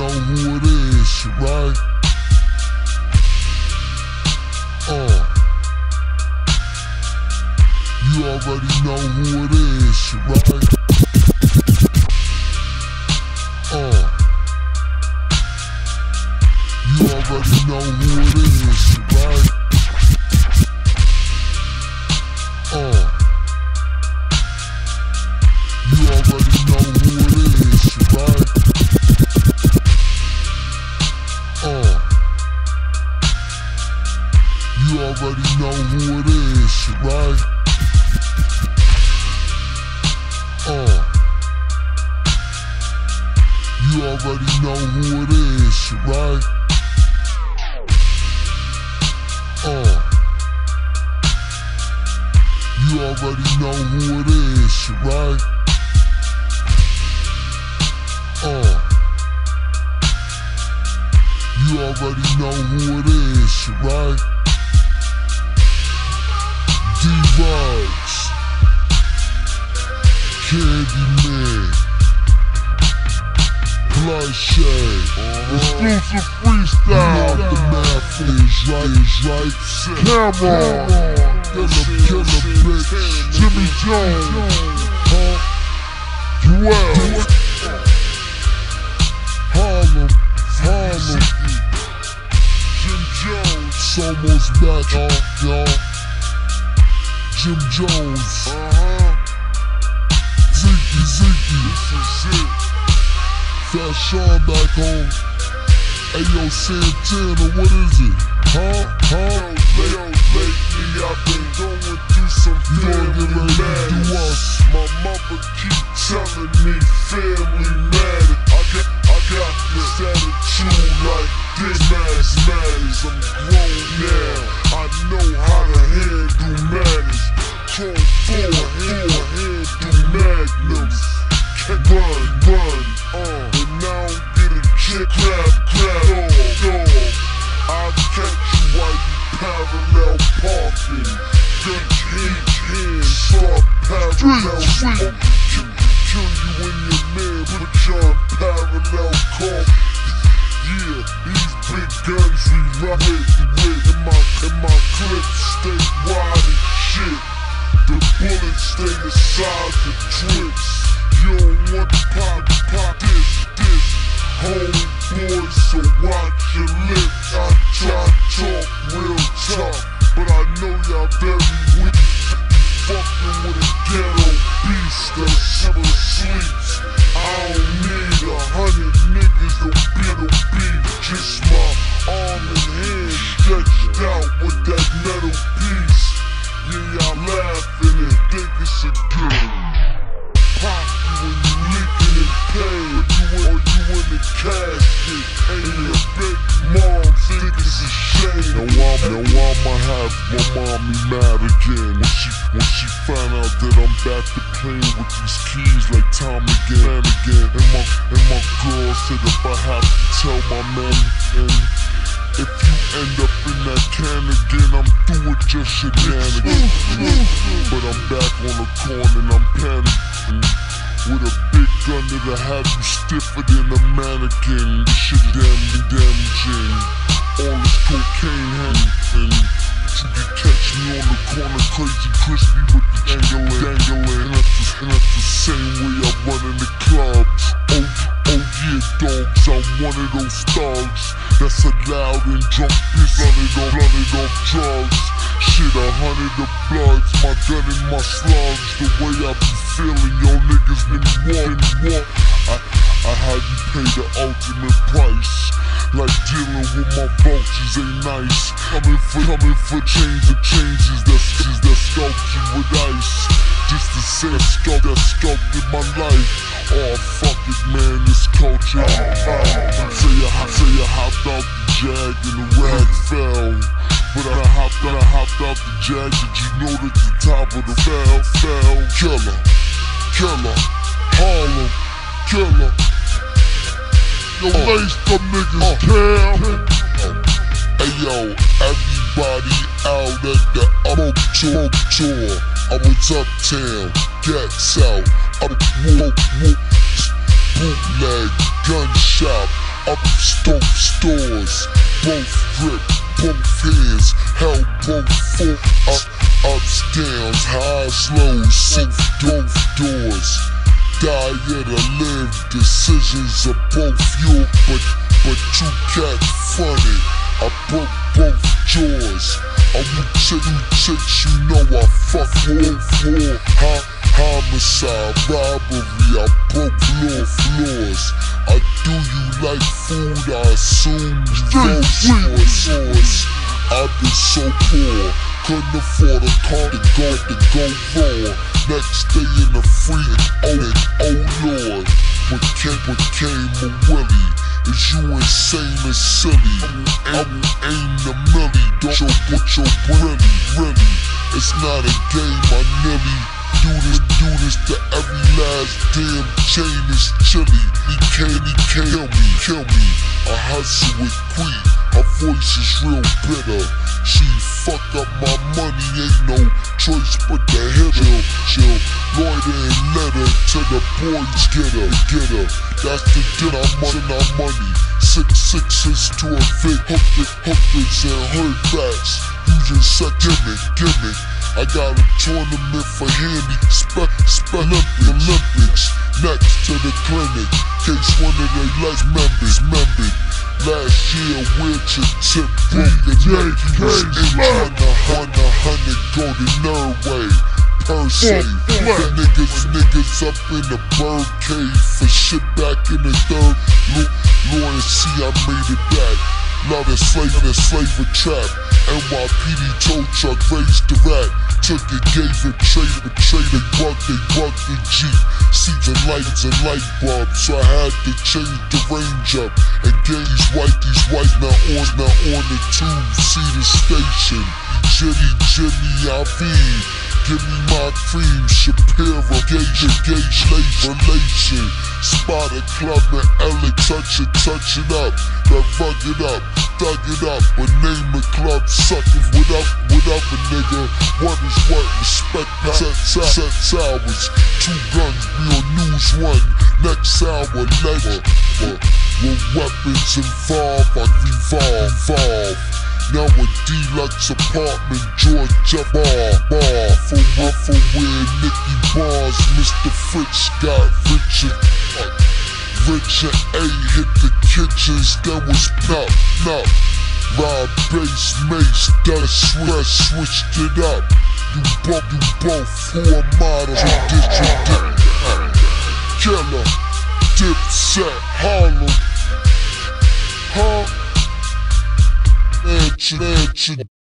know who it is, right? Uh. You already know who it is, right? Uh. You already know who it is, already know who it is, right? Uh. You already know who it is, right? Uh. You already know who it is, right? D-Rugs. Candyman. Bloodshed. Exclusive freestyle. The math is, right? Is right. Cam'ron. Killer, killer, bitch. Jimmy Jones. Huh? Dwell. Harlem. Harlem. Jim Jones. Almost back, y'all. y'all. Jim Jones. Fat Sean back home. Hey yo, Santana, what is it? Huh? Huh? Yo, lately I've been going through some You gonna get family ready to matters. do us? My mother keep telling me Run, uh, and now get a chick, grab, grab, dog, dog. I'll catch you while you parallel parking. Gun change hands, start parallel parking. Kill, you and your man, put on parallel car. Yeah, these big guns we ride with, with. And my, and my clips stay wide as shit. The bullets stay the size of trips. You don't want to pop, pop this, mom think it's a shame. Now I'm, now I'ma have my mommy mad again When she, when she find out that I'm back to playing with these keys like Tom again, And my, and my girl said if I have to tell my man and if you end up in that can again, I'm through with just shenanigans But I'm back on the corner and I'm panicking with a big gun that'll have you stiffer than a mannequin. Shit damn damaging. All this cocaine hanging. You can catch me on the corner, crazy crispy with the dangling, dangling. And that's the, and that's the same way I run in the clubs. Oh, oh yeah, dogs, I'm one of those thugs that's a loud and drunk piss blunted off, blunted off drugs. Shit, a hundred of bloods, my gun and my slugs. The way I be feeling, yo niggas been walking, walk. I, I had you pay the ultimate price. Like dealing with my vultures ain't nice. Coming for, coming for change of changes that's that sculpt you with ice. Just the same sculpt that sculpted my life. Oh fuck it, man, this culture. Say you, say you hopped out the jag and the rag fell. But I hopped, I hopped out the jag, did you know that the top of the fell, fell? Killer, killer, Harlem, killer. Yo, lace uh. them niggas, uh. Cam. Uh. Hey yo, everybody out at the Smoke Tour, tour. I was uptown, gets out. I'm whoop whoop, bootleg, gun shop. up stove stores. Both grip, both hands, held both foot up, ups, downs, highs, lows, both, both doors. Die or live, decisions are both you, but but you can't front it. I broke both jaws. Check you chicks, you know I fuck both war. Huh? Homicide, robbery, I broke law floors. I do you like food, I assume you go for source. I've been so poor, couldn't afford a car to go to go raw. Next day in the free and oh, oh lord, what came, what came a willie? Is you insane and silly? I will aim the millie, don't you put your really, really? It's not a game, I nearly do this, do this to every last damn chain is chilly. He can't, he can't kill me, kill me. I hustle with greed, her voice is real bitter. She fuck up my money, ain't no choice but to hit her. She'll loiter and let her to the boys get her, get her. That's the dinner money, our money. Six sixes to a fit, hookers, hookers and herdbacks. Using such gimmick, gimmick. I got a tournament for handy spe spe Olympics next to the clinic. Case one of their last members membered. Last year, wheelchair tip broke the neck. He was injured on a hundred golden nerve way. Per se, the niggas, niggas up in the bird cave for shit back in the third. Lawyer, see, I made it back. Not a slave in a slave a trap. NYPD tow truck raised the rat. Took it, gave it, traded it, traded, bucked, they bucked the Jeep. Seats and lights and light bulbs, so I had to change the range up. And these white, these white, now on, now on the tube, see the station. Jimmy, Jimmy, I feed. Give me my cream, Shapiro, gauge, gauge, late relation. Spot a club and Ellie, touch it, touch it up. That fuck it up thug it up, but name the club suckers. What up, what up, a nigga? What is what? Respect set, set, hours. Two guns, we on news one. Next hour, later. With weapons involved, I revolve, evolve. Now a deluxe apartment, Georgia bar, bar For for where Nicky Barnes, Mr. Fritz got Richard Richard A hit the kitchens, that was pop, pop. Rob Base, mace, that switch, switched it up. You both, you both models, you did, you did. Killer, Dipset, Harlem. Huh? Mansion, mansion.